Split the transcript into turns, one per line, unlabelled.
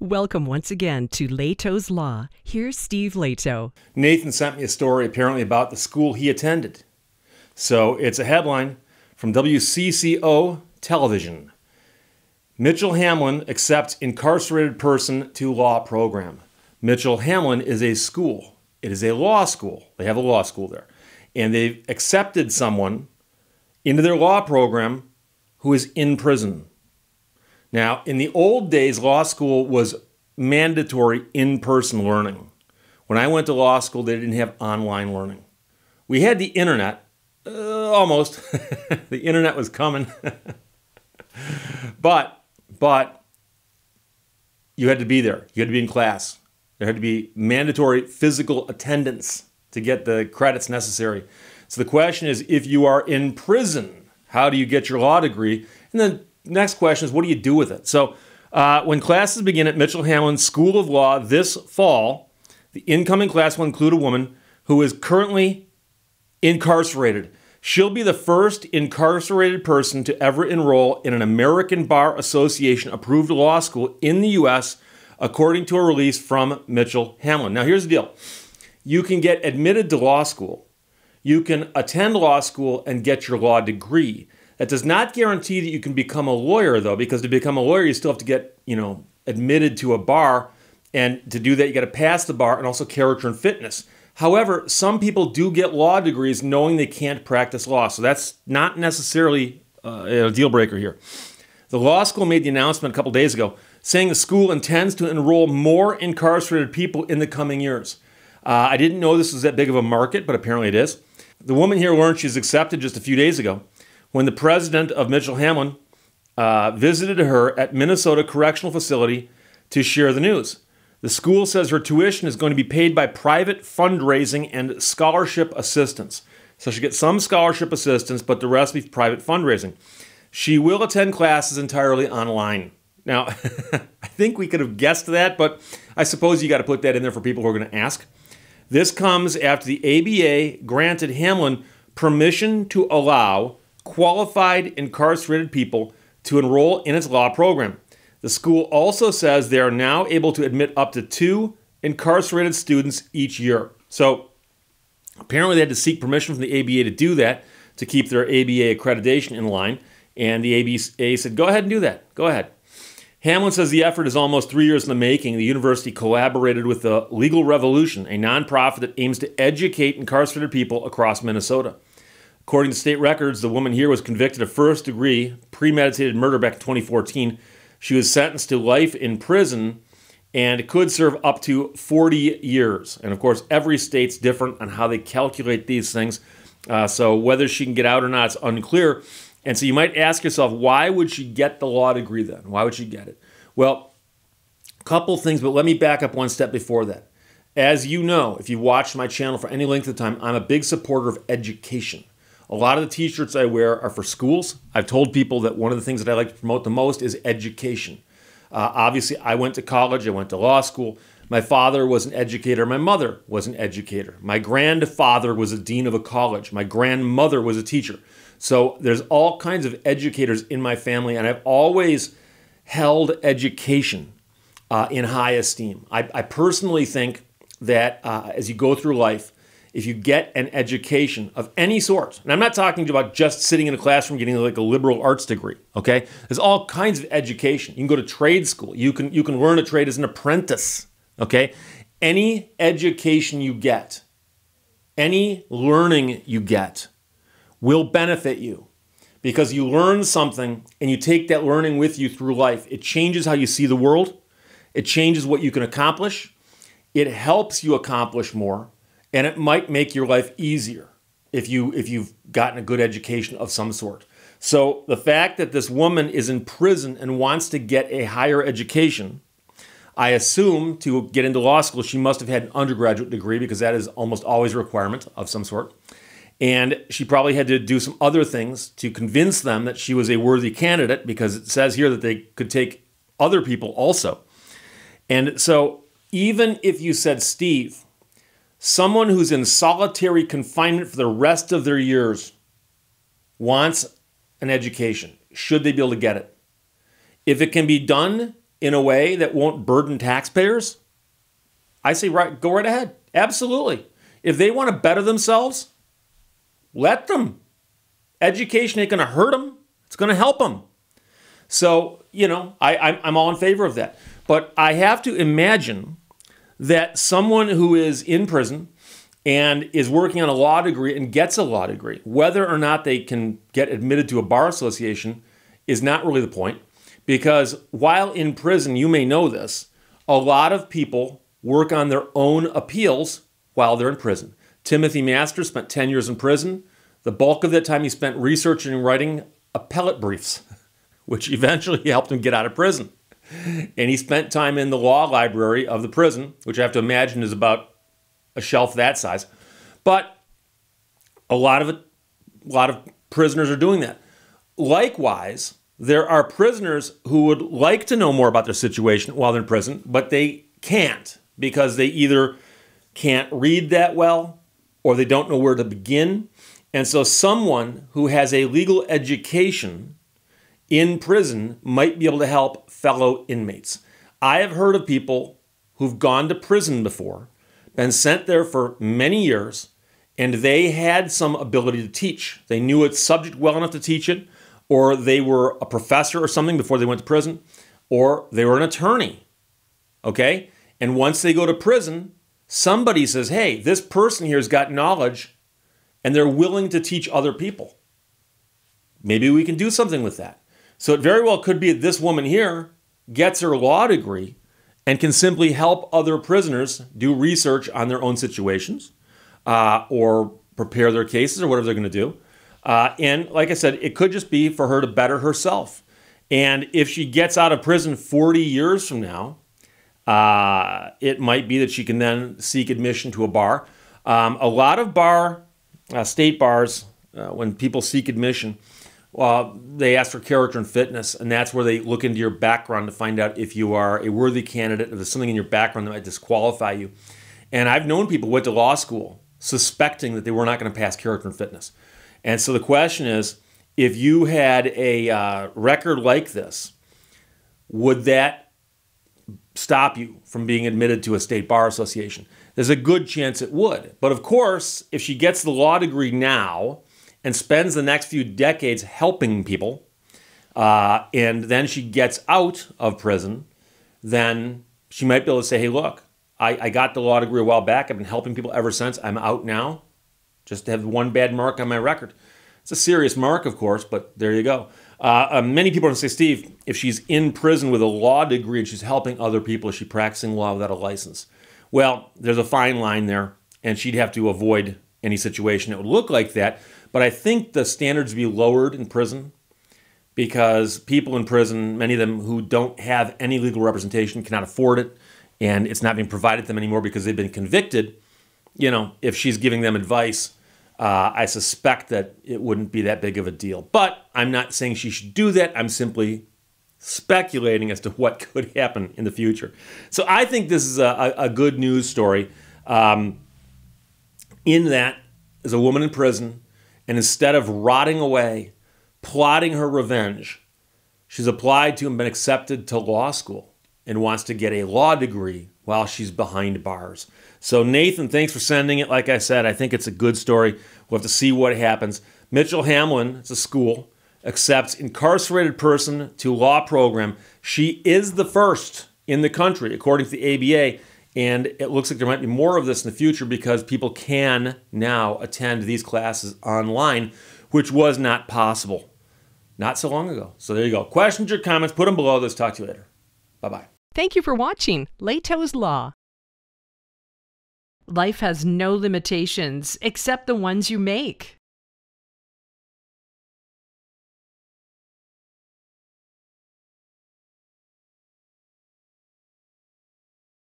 Welcome once again to Lehto's Law. Here's Steve Lehto.
Nathan sent me a story apparently about the school he attended. So it's a headline from WCCO television. Mitchell Hamline accepts incarcerated person to law program. Mitchell Hamline is a school. It is a law school. They have a law school there. And they've accepted someone into their law program who is in prison. Now, in the old days, law school was mandatory in person learning. When I went to law school, they didn't have online learning. We had the internet, uh, almost. the internet was coming. but, but, you had to be there. You had to be in class. There had to be mandatory physical attendance to get the credits necessary. So the question is if you are in prison, how do you get your law degree? And then next question is, what do you do with it? So, uh, when classes begin at Mitchell Hamline School of Law this fall, the incoming class will include a woman who is currently incarcerated. She'll be the first incarcerated person to ever enroll in an American Bar Association approved law school in the U.S., according to a release from Mitchell Hamline. Now, here's the deal you can get admitted to law school, you can attend law school and get your law degree. That does not guarantee that you can become a lawyer, though, because to become a lawyer, you still have to get, you know, admitted to a bar. And to do that, you got to pass the bar and also character and fitness. However, some people do get law degrees knowing they can't practice law. So that's not necessarily uh, a deal breaker here. The law school made the announcement a couple days ago saying the school intends to enroll more incarcerated people in the coming years. Uh, I didn't know this was that big of a market, but apparently it is. The woman here learned she's accepted just a few days ago when the president of Mitchell Hamline uh, visited her at Minnesota Correctional Facility to share the news. The school says her tuition is going to be paid by private fundraising and scholarship assistance. So she gets some scholarship assistance, but the rest will be private fundraising. She will attend classes entirely online. Now, I think we could have guessed that, but I suppose you got to put that in there for people who are going to ask. This comes after the ABA granted Hamline permission to allow qualified incarcerated people to enroll in its law program. The school also says they are now able to admit up to two incarcerated students each year. So apparently, they had to seek permission from the ABA to do that to keep their ABA accreditation in line. And the ABA said, go ahead and do that. Go ahead. Hamline says the effort is almost three years in the making. The university collaborated with the Legal Revolution, a nonprofit that aims to educate incarcerated people across Minnesota. According to state records, the woman here was convicted of first degree premeditated murder back in 2014. She was sentenced to life in prison and could serve up to 40 years. And of course, every state's different on how they calculate these things. Uh, so whether she can get out or not is unclear. And so you might ask yourself, why would she get the law degree then? Why would she get it? Well, a couple things, but let me back up one step before that. As you know, if you've watched my channel for any length of time, I'm a big supporter of education. A lot of the t shirts I wear are for schools. I've told people that one of the things that I like to promote the most is education. Uh, obviously, I went to college, I went to law school. My father was an educator, my mother was an educator. My grandfather was a dean of a college, my grandmother was a teacher. So there's all kinds of educators in my family, and I've always held education uh, in high esteem. I, I personally think that uh, as you go through life, if you get an education of any sort, and I'm not talking about just sitting in a classroom getting like a liberal arts degree, okay? There's all kinds of education. You can go to trade school. You can you can learn a trade as an apprentice, okay? Any education you get, any learning you get will benefit you because you learn something and you take that learning with you through life. It changes how you see the world. It changes what you can accomplish. It helps you accomplish more and it might make your life easier if you if you've gotten a good education of some sort. So the fact that this woman is in prison and wants to get a higher education, I assume to get into law school she must have had an undergraduate degree because that is almost always a requirement of some sort. And she probably had to do some other things to convince them that she was a worthy candidate because it says here that they could take other people also. And so even if you said, Steve, Someone who's in solitary confinement for the rest of their years wants an education. Should they be able to get it? If it can be done in a way that won't burden taxpayers, I say right, go right ahead. Absolutely. If they want to better themselves, let them. Education ain't going to hurt them. It's going to help them. So, you know, I, I'm all in favor of that. But I have to imagine that someone who is in prison and is working on a law degree and gets a law degree, whether or not they can get admitted to a bar association is not really the point. Because while in prison, you may know this, a lot of people work on their own appeals while they're in prison. Timothy Masters spent 10 years in prison. The bulk of that time he spent researching and writing appellate briefs, which eventually helped him get out of prison. And he spent time in the law library of the prison, which I have to imagine is about a shelf that size. But a lot of a lot of prisoners are doing that. Likewise, there are prisoners who would like to know more about their situation while they're in prison, but they can't because they either can't read that well or they don't know where to begin. And so, someone who has a legal education in prison might be able to help fellow inmates. I have heard of people who've gone to prison before, been sent there for many years, and they had some ability to teach. They knew a subject well enough to teach it, or they were a professor or something before they went to prison, or they were an attorney. Okay? And once they go to prison, somebody says, hey, this person here has got knowledge and they're willing to teach other people. Maybe we can do something with that. So it very well could be that this woman here gets her law degree and can simply help other prisoners do research on their own situations uh, or prepare their cases or whatever they're going to do. Uh, and like I said, it could just be for her to better herself. And if she gets out of prison 40 years from now, uh, it might be that she can then seek admission to a bar. Um, a lot of bar, uh, state bars, uh, when people seek admission, well, they ask for character and fitness, and that's where they look into your background to find out if you are a worthy candidate, if there's something in your background that might disqualify you. And I've known people who went to law school suspecting that they were not going to pass character and fitness. And so the question is if you had a uh, record like this, would that stop you from being admitted to a state bar association? There's a good chance it would. But of course, if she gets the law degree now and spends the next few decades helping people, uh, and then she gets out of prison, then she might be able to say, hey, look, I, I got the law degree a while back. I've been helping people ever since. I'm out now. Just have one bad mark on my record. It's a serious mark, of course, but there you go. Uh, uh, many people are going to say, Steve, if she's in prison with a law degree and she's helping other people, is she practicing law without a license? Well, there's a fine line there, and she'd have to avoid any situation that would look like that. But I think the standards be lowered in prison because people in prison, many of them who don't have any legal representation, cannot afford it, and it's not being provided to them anymore because they've been convicted. You know, if she's giving them advice, uh, I suspect that it wouldn't be that big of a deal. But I'm not saying she should do that. I'm simply speculating as to what could happen in the future. So I think this is a, a good news story. Um, in that, is a woman in prison, and instead of rotting away, plotting her revenge, she's applied to and been accepted to law school and wants to get a law degree while she's behind bars. So, Nathan, thanks for sending it. Like I said, I think it's a good story. We'll have to see what happens. Mitchell Hamline, it's a school, accepts incarcerated person to law program. She is the first in the country, according to the ABA. And it looks like there might be more of this in the future because people can now attend these classes online, which was not possible not so long ago. So there you go. Questions or comments, put them below. Let's talk to you later. Bye bye.
Thank you for watching Lehto's Law. Life has no limitations except the ones you make.